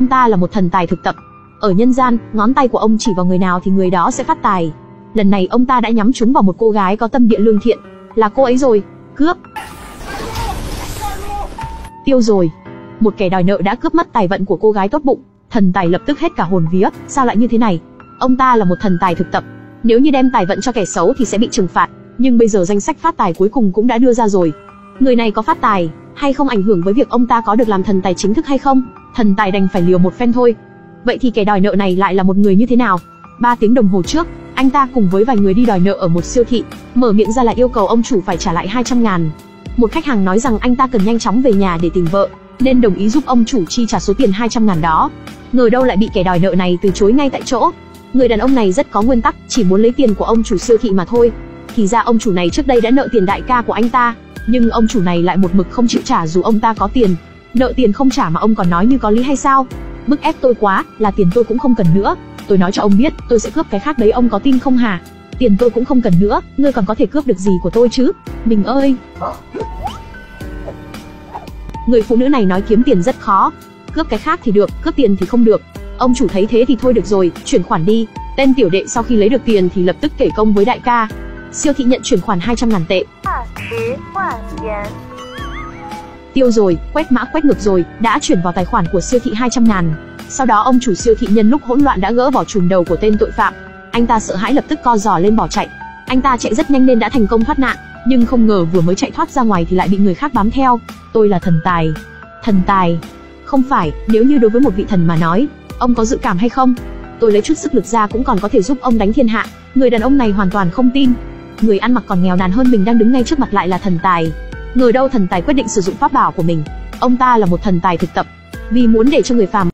Ông ta là một thần tài thực tập. Ở nhân gian, ngón tay của ông chỉ vào người nào thì người đó sẽ phát tài. Lần này ông ta đã nhắm trúng vào một cô gái có tâm địa lương thiện, là cô ấy rồi, cướp. Tiêu rồi. Một kẻ đòi nợ đã cướp mất tài vận của cô gái tốt bụng, thần tài lập tức hết cả hồn vía, sao lại như thế này? Ông ta là một thần tài thực tập, nếu như đem tài vận cho kẻ xấu thì sẽ bị trừng phạt, nhưng bây giờ danh sách phát tài cuối cùng cũng đã đưa ra rồi. Người này có phát tài, hay không ảnh hưởng với việc ông ta có được làm thần tài chính thức hay không? Thần tài đành phải liều một phen thôi. Vậy thì kẻ đòi nợ này lại là một người như thế nào? Ba tiếng đồng hồ trước, anh ta cùng với vài người đi đòi nợ ở một siêu thị, mở miệng ra là yêu cầu ông chủ phải trả lại 200 ngàn. Một khách hàng nói rằng anh ta cần nhanh chóng về nhà để tìm vợ, nên đồng ý giúp ông chủ chi trả số tiền 200 ngàn đó. Ngờ đâu lại bị kẻ đòi nợ này từ chối ngay tại chỗ. Người đàn ông này rất có nguyên tắc, chỉ muốn lấy tiền của ông chủ siêu thị mà thôi. Thì ra ông chủ này trước đây đã nợ tiền đại ca của anh ta, nhưng ông chủ này lại một mực không chịu trả dù ông ta có tiền. Nợ tiền không trả mà ông còn nói như có lý hay sao? Bức ép tôi quá, là tiền tôi cũng không cần nữa. Tôi nói cho ông biết, tôi sẽ cướp cái khác đấy ông có tin không hả? Tiền tôi cũng không cần nữa, ngươi còn có thể cướp được gì của tôi chứ? Mình ơi! Người phụ nữ này nói kiếm tiền rất khó, cướp cái khác thì được, cướp tiền thì không được. Ông chủ thấy thế thì thôi được rồi, chuyển khoản đi. Tên tiểu đệ sau khi lấy được tiền thì lập tức kể công với đại ca. Siêu thị nhận chuyển khoản Tiêu rồi, quét mã quét ngược rồi, đã chuyển vào tài khoản của siêu thị 200 ngàn. Sau đó ông chủ siêu thị nhân lúc hỗn loạn đã gỡ bỏ trùm đầu của tên tội phạm. Anh ta sợ hãi lập tức co giò lên bỏ chạy. Anh ta chạy rất nhanh nên đã thành công thoát nạn, nhưng không ngờ vừa mới chạy thoát ra ngoài thì lại bị người khác bám theo. Tôi là thần tài. Thần tài? Không phải, nếu như đối với một vị thần mà nói, ông có dự cảm hay không? Tôi lấy chút sức lực ra cũng còn có thể giúp ông đánh thiên hạ. Người đàn ông này hoàn toàn không tin. Người ăn mặc còn nghèo nàn hơn mình đang đứng ngay trước mặt lại là thần tài. Ngờ đâu thần tài quyết định sử dụng pháp bảo của mình. Ông ta là một thần tài thực tập, vì muốn để cho người phàm